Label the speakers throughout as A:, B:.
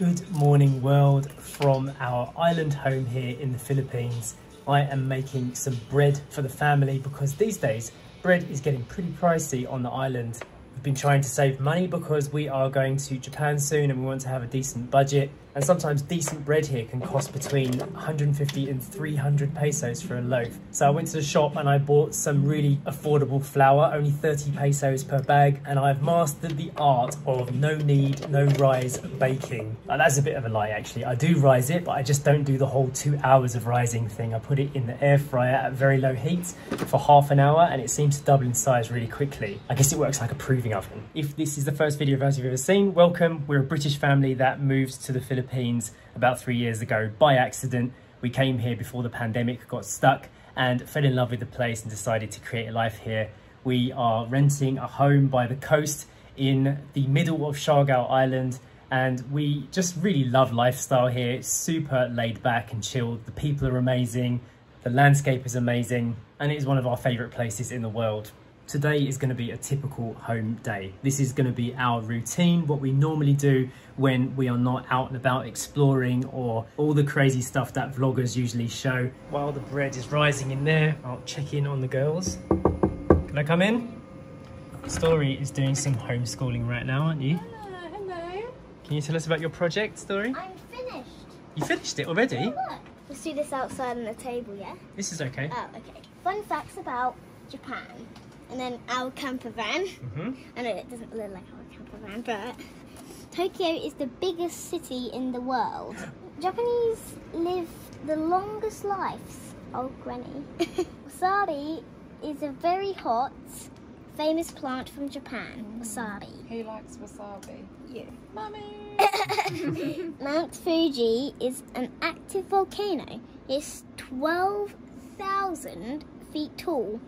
A: Good morning world from our island home here in the Philippines. I am making some bread for the family because these days bread is getting pretty pricey on the island. We've been trying to save money because we are going to Japan soon and we want to have a decent budget and sometimes decent bread here can cost between 150 and 300 pesos for a loaf. So I went to the shop and I bought some really affordable flour, only 30 pesos per bag, and I've mastered the art of no knead, no rise baking. Now, that's a bit of a lie actually. I do rise it, but I just don't do the whole two hours of rising thing. I put it in the air fryer at very low heat for half an hour and it seems to double in size really quickly. I guess it works like a proving oven. If this is the first video of ours you've ever seen, welcome. We're a British family that moved to the Philippines Philippines about three years ago by accident. We came here before the pandemic, got stuck and fell in love with the place and decided to create a life here. We are renting a home by the coast in the middle of Siargao Island and we just really love lifestyle here. It's super laid back and chilled. The people are amazing. The landscape is amazing and it is one of our favorite places in the world. Today is going to be a typical home day. This is going to be our routine, what we normally do when we are not out and about exploring or all the crazy stuff that vloggers usually show. While the bread is rising in there, I'll check in on the girls. Can I come in? Story is doing some homeschooling right now, aren't you?
B: Hello, hello.
A: Can you tell us about your project, Story?
B: I'm finished.
A: You finished it already?
B: Oh, look. Let's do this outside on the table, yeah?
A: This is okay.
B: Oh, okay. Fun facts about Japan and then our camper van.
A: Mm -hmm.
B: I know it doesn't look like our camper van, but Tokyo is the biggest city in the world. Japanese live the longest lives. Oh, granny. wasabi is a very hot, famous plant from Japan. Wasabi.
C: Who likes wasabi?
B: You.
C: Mummy!
B: Mount Fuji is an active volcano. It's 12,000 feet tall.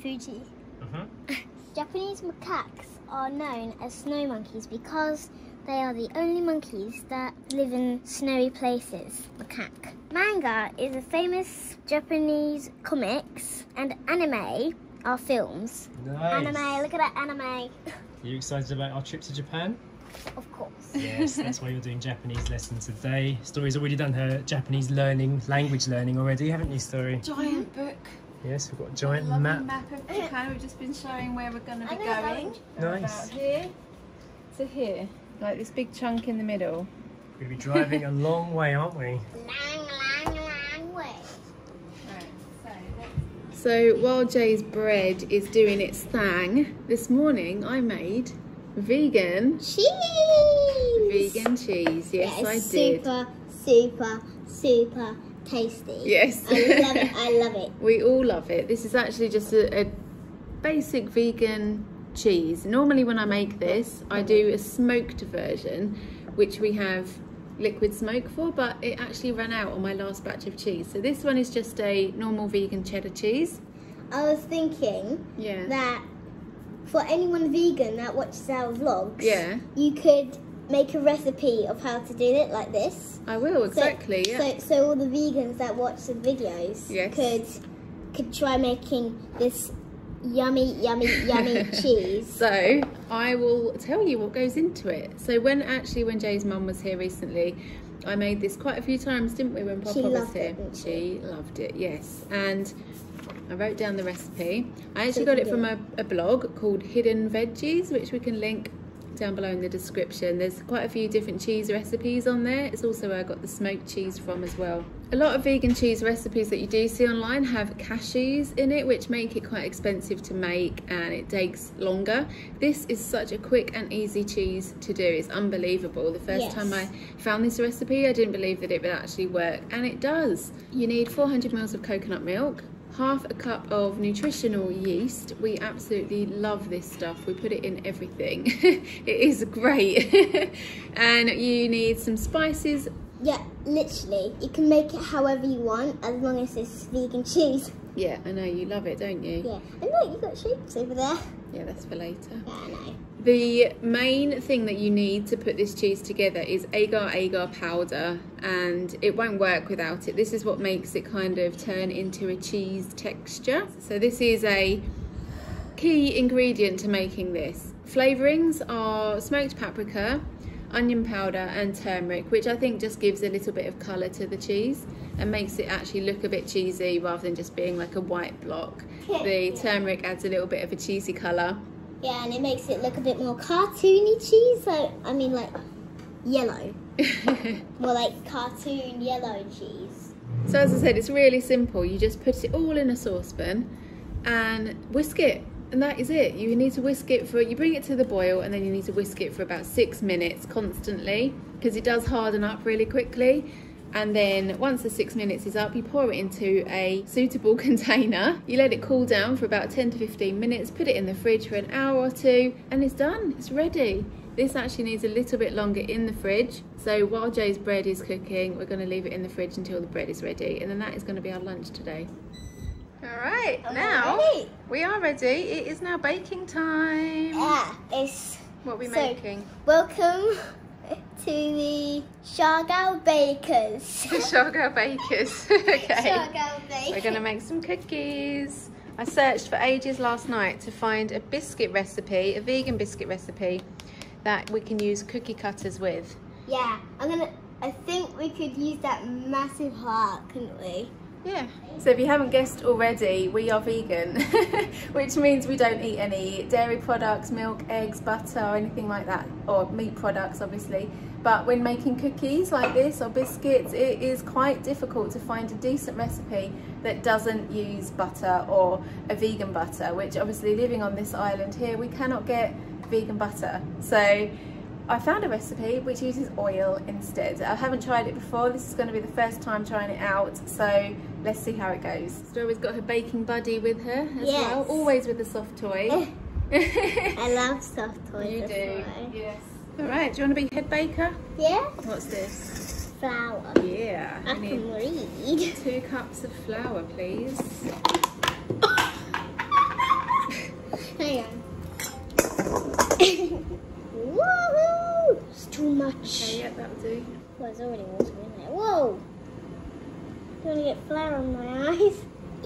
B: Fuji.
A: Mm-hmm.
B: Japanese macaques are known as snow monkeys because they are the only monkeys that live in snowy places. Macaque. Manga is a famous Japanese comics and anime are films.
A: Nice.
B: Anime, look at that anime.
A: Are you excited about our trip to Japan?
B: Of course.
A: Yes, that's why you're doing Japanese lesson today. Story's already done her Japanese learning, language learning already, haven't you, Story?
C: Giant book.
A: Yes, we've got a giant
C: Lovely
A: map.
C: map of Japan. We've just been showing where we're going to be
B: I know,
C: going.
A: Nice.
C: About here to here. Like this big chunk in the middle.
A: We'll be driving a long way, aren't we?
B: Lang, lang, lang way.
C: So while Jay's bread is doing its thing, this morning I made vegan
B: Cheese!
C: vegan cheese. Yes,
B: Yeah,
C: I
B: it's
C: did.
B: Super, super, super tasty.
C: Yes.
B: I love it. I love it.
C: We all love it. This is actually just a, a basic vegan cheese. Normally when I make this, I do a smoked version, which we have liquid smoke for, but it actually ran out on my last batch of cheese. So this one is just a normal vegan cheddar cheese.
B: I was thinking
C: Yeah.
B: that for anyone vegan that watches our vlogs,
C: Yeah.
B: you could make a recipe of how to do it like this.
C: I will,
B: So-
C: exactly, yeah.
B: So, so all the vegans that watch the videos
C: Yes.
B: could could try making this yummy, yummy, yummy cheese.
C: So I will tell you what goes into it. So when actually when Jay's mum was here recently, I made this quite a few times, didn't we? When Papa was
B: loved
C: here,
B: it, she?
C: she loved it. Yes, and I wrote down the recipe. I actually
B: So
C: got it from a, a blog called Hidden Veggies, which we can link down below in the description. There's quite a few different cheese recipes on there. It's also where I got the smoked cheese from as well. A lot of vegan cheese recipes that you do see online have cashews in it, which make it quite expensive to make and it takes longer. This is such a quick and easy cheese to do. It's unbelievable. The first
B: Yes.
C: time I found this recipe, I didn't believe that it would actually work, and it does. You need 400 mils of coconut milk, half a cup of nutritional yeast. We absolutely love this stuff. We put it in everything. it is great. and you need some spices.
B: Yeah, literally. You can make it however you want as long as it's vegan cheese.
C: Yeah, I know you love it, don't you?
B: Yeah. And look, you've got shapes over there.
C: Yeah, that's for later.
B: Yeah, I know.
C: The main thing that you need to put this cheese together is agar agar powder and it won't work without it. This is what makes it kind of turn into a cheese texture. So this is a key ingredient to making this. Flavourings are smoked paprika, onion powder and turmeric, which I think just gives a little bit of colour to the cheese and makes it actually look a bit cheesy rather than just being like a white block. The turmeric adds a little bit of a cheesy colour.
B: Yeah, and it makes it look a bit more cartoony cheese. So I mean, like yellow, more like cartoon yellow cheese.
C: So as I said, it's really simple. You just put it all in a saucepan and whisk it. And that is it. You need to whisk it for, you bring it to the boil and then you need to whisk it for about six minutes constantly because it does harden up really quickly. And then once the six minutes is up, you pour it into a suitable container. You let it cool down for about 10 to 15 minutes, put it in the fridge for an hour or two, and it's done, it's ready. This actually needs a little bit longer in the fridge. So while Joe's bread is cooking, we're gonna leave it in the fridge until the bread is ready. And then that is gonna be our lunch today. All right, now
B: ready.
C: we are ready. It is now baking time.
B: Yeah, it's
C: What are we
B: So-
C: making?
B: welcome to the Siargao Bakers.
C: The Sugar bakers. okay.
B: Bakers.
C: We're gonna make some cookies. I searched for ages last night to find a biscuit recipe, a vegan biscuit recipe that we can use cookie cutters with.
B: Yeah, I'm gonna. I think we could use that massive heart, couldn't we?
C: Yeah. So if you haven't guessed already, we are vegan, which means we don't eat any dairy products, milk, eggs, butter, or anything like that, or meat products, obviously. But when making cookies like this or biscuits, it is quite difficult to find a decent recipe that doesn't use butter or a vegan butter, which obviously living on this island here, we cannot get vegan butter. So I found a recipe which uses oil instead. I haven't tried it before. This is going to be the first time trying it out. So let's see how it goes. Story's got her baking buddy with her as
B: Yes.
C: well. Always with a soft toy.
B: I love soft toys.
C: you do.
B: why.
C: Yes. All right. Do you want to be head baker?
B: Yeah,
C: What's this?
B: flour.
C: Yeah.
B: I
C: We
B: can read.
C: two cups of flour, please.
B: Hang on too much.
C: Okay, yeah, that'll do.
B: Well, there's already water in there. Whoa! I'm gonna get flare on my eyes.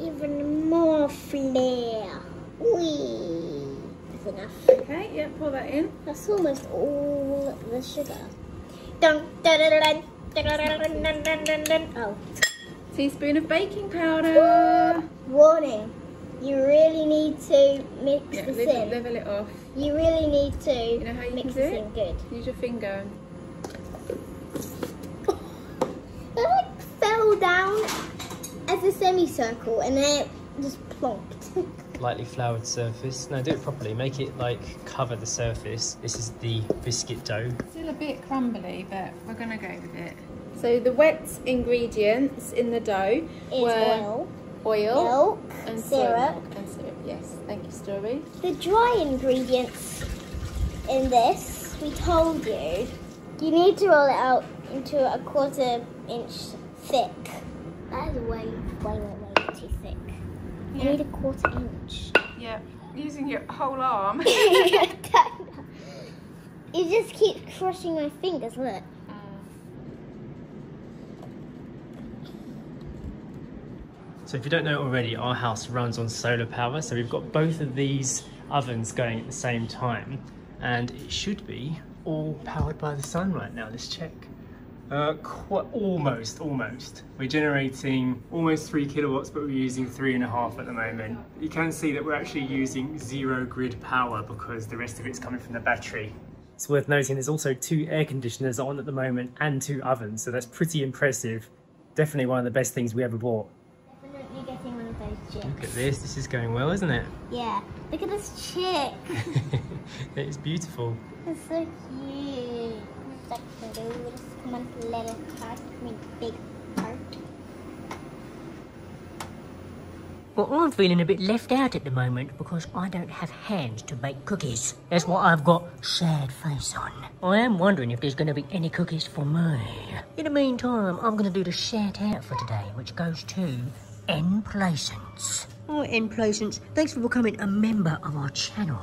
B: Even more flare. Whee! That's enough.
C: Okay, yeah, pour that in.
B: That's almost all the sugar. Dun, dun, dun, dun, dun, dun, dun, Oh.
C: Teaspoon of baking powder.
B: Warning. You really need to mix
C: Yeah.
B: this
C: Level,
B: in.
C: level it off.
B: You really need to
C: You know how you
B: mix this
C: it?
B: in good.
C: Use your finger.
B: That like fell down as a semicircle and then it just plonked.
A: Lightly floured surface. No, do it properly. Make it like cover the surface. This is the biscuit dough.
C: Still a bit crumbly, but we're gonna go with it. So the wet ingredients in the dough
B: Is
C: were
B: oil,
C: oil
B: milk,
C: and soy
B: syrup.
C: milk and syrup. Yes, thank you, Story.
B: The dry ingredients in this, we told you, you need to roll it out into a quarter inch thick. That is way, way, way, way too thick. I need a quarter inch.
C: Yeah, using your whole arm.
B: you just keep crushing my fingers, look.
A: So if you don't know already, our house runs on solar power. So we've got both of these ovens going at the same time. And it should be all powered by the sun right now. Let's check. Uh, qu- almost, almost. We're generating almost three kilowatts, but we're using three and a half at the moment. You can see that we're actually using zero grid power because the rest of it's coming from the battery. It's worth noting there's also two air conditioners on at the moment and two ovens, so that's pretty impressive. Definitely one of the best things we ever bought.
B: Definitely getting one of those chicks.
A: Look at this, this is going well, isn't it?
B: Yeah, look at this chick.
A: it is beautiful.
B: It's so cute. It's like blue. Come on, little heart. I mean, big heart.
D: Well, I'm feeling a bit left out at the moment because I don't have hands to make cookies. That's why I've got sad face on. I am wondering if there's going to be any cookies for me. In the meantime, I'm going to do the shout out for today, which goes to N Placence. Oh, N Placence, thanks for becoming a member of our channel.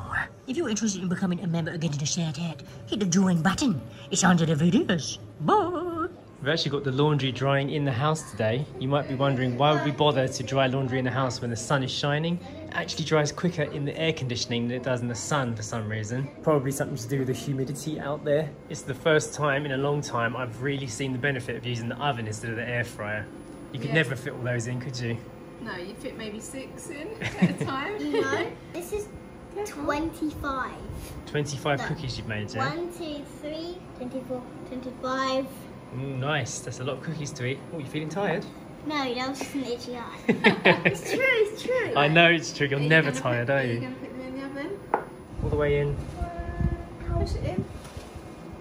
D: If you're interested in becoming a member or getting a shout out, hit the join button. It's under the videos. Bye.
A: We've actually got the laundry drying in the house today. You might be wondering why would we bother to dry laundry in the house when the sun is shining? It actually dries quicker in the air conditioning than it does in the sun for some reason. Probably something to do with the humidity out there. It's the first time in a long time I've really seen the benefit of using the oven instead of the air fryer. You could
C: Yeah.
A: never fit all those in, could you?
C: No, you'd fit maybe six in at a time.
B: No, this is 25.
A: 25
B: No.
A: cookies you've made, yeah?
B: One, two, three, 24, 25.
A: Mm, nice, that's a lot of cookies to eat. Oh, you're feeling tired?
B: No, that was just an itchy eye. it's true, it's true.
A: I know it's true, you're
C: Are
A: never
C: gonna
A: tired,
C: put,
A: are
C: Are you
A: you?
C: going to put them in the oven?
A: All the way in.
C: Push it in.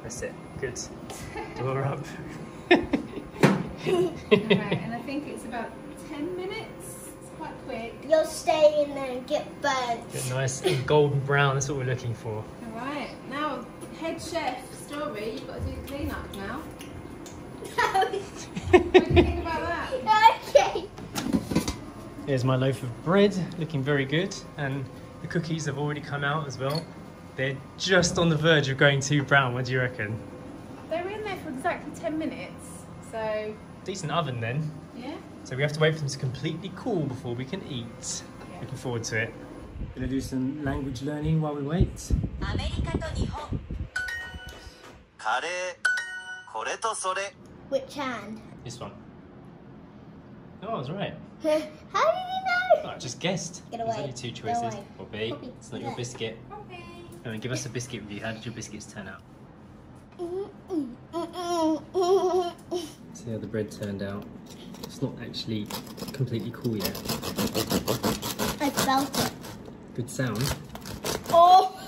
A: That's it, good. Door up.
C: Right, and I think it's about 10 minutes. It's quite quick.
B: You'll stay in there and get burnt.
A: Get nice and golden brown, that's what we're looking for.
C: All right, now head chef Story, you've got to do the clean up now. What do you think about that?
B: okay.
A: Here's my loaf of bread, looking very good, and the cookies have already come out as well. They're just on the verge of going too brown. What do you reckon?
C: They were in there for exactly 10 minutes, so
A: decent oven then.
C: Yeah.
A: So we have to wait for them to completely cool before we can eat. Yeah. Looking forward to it. Gonna do some language learning while we wait.
B: Which hand?
A: This one. Oh, I was right.
B: How did you know?
A: Oh, I just guessed.
B: Get away.
A: There's only two choices. Bobby,
B: Bobby,
A: it's not your biscuit. Okay. And then give us a biscuit review. How did your biscuits turn out? See how the bread turned out. It's not actually completely cool yet.
B: I felt it.
A: Good sound.
B: Oh,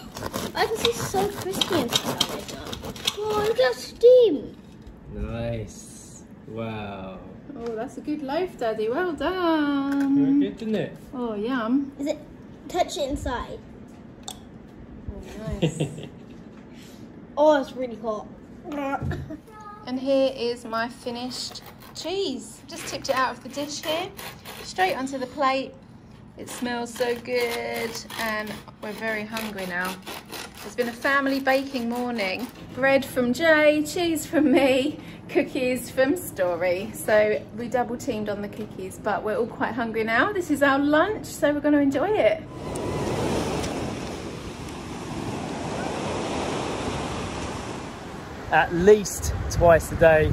B: I can see so crispy inside of it. Oh, look at that steam.
A: Nice. Wow.
C: Oh, that's a good loaf, Daddy. Well done.
A: Very
C: done.
A: good, didn't it?
C: Oh, yum.
B: Is it? Touch it inside.
C: Oh, nice.
B: Oh, it's really hot.
C: And here is my finished cheese. Just tipped it out of the dish here, straight onto the plate. It smells so good and we're very hungry now. It's been a family baking morning. Bread from Jay, cheese from me, cookies from Story. So we double teamed on the cookies, but we're all quite hungry now. This is our lunch, so we're going to enjoy it.
A: At least twice a day,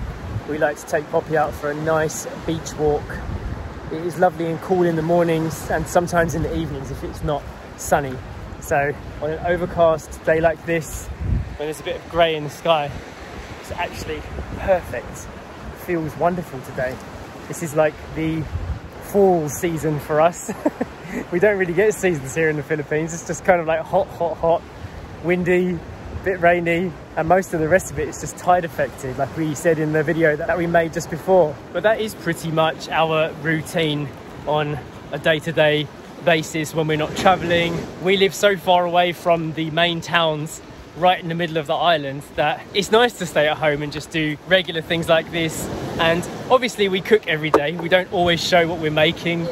A: we like to take Poppy out for a nice beach walk. It is lovely and cool in the mornings and sometimes in the evenings if it's not sunny. So on an overcast day like this, when there's a bit of grey in the sky, it's actually perfect. feels wonderful today. This is like the fall season for us. we don't really get seasons here in the Philippines. It's just kind of like hot, hot, hot, windy, bit rainy, and most of the rest of it is just tide affected, like we said in the video that we made just before. But that is pretty much our routine on a day-to-day basis when we're not traveling. We live so far away from the main towns right in the middle of the island that it's nice to stay at home and just do regular things like this. And obviously we cook every day. We don't always show what we're making.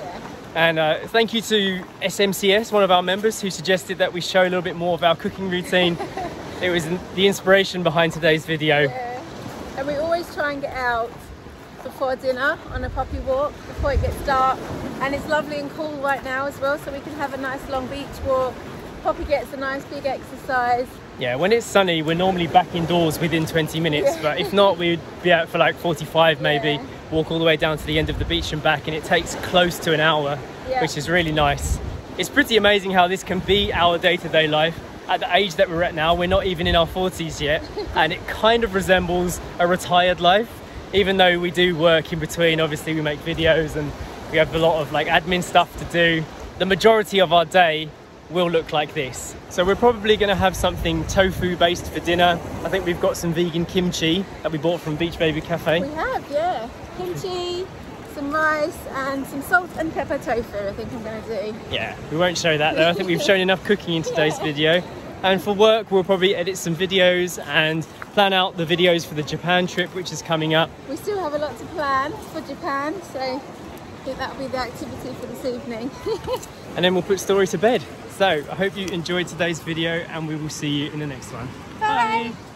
A: And uh, thank you to SMCS, one of our members, who suggested that we show a little bit more of our cooking routine. it was the inspiration behind today's video.
C: And we always try and get out before dinner on a puppy walk before it gets dark. And it's lovely and cool right now as well, so we can have a nice long beach walk. Poppy gets a nice big exercise.
A: Yeah, when it's sunny, we're normally back indoors within 20 minutes,
C: Yeah.
A: but if not, we'd be out for like 45 maybe,
C: Yeah.
A: walk all the way down to the end of the beach and back, and it takes close to an hour,
C: Yeah.
A: which is really nice. It's pretty amazing how this can be our day to day life. At the age that we're at now, we're not even in our 40s yet, and it kind of resembles a retired life, even though we do work in between. Obviously, we make videos and we have a lot of like admin stuff to do. The majority of our day will look like this. So we're probably going to have something tofu based for dinner. I think we've got some vegan kimchi that we bought from Beach Baby Cafe.
C: We have, yeah. Kimchi, some rice, and some salt and pepper tofu, I think I'm going to do.
A: Yeah, we won't show that though. I think we've shown enough cooking in today's video. And for work, we'll probably edit some videos and plan out the videos for the Japan trip, which is coming up.
C: We still have a lot to plan for Japan, so I think that'll be the activity for this evening.
A: And then we'll put Story to bed. So I hope you enjoyed today's video and we will see you in the next one.
C: Bye.
B: On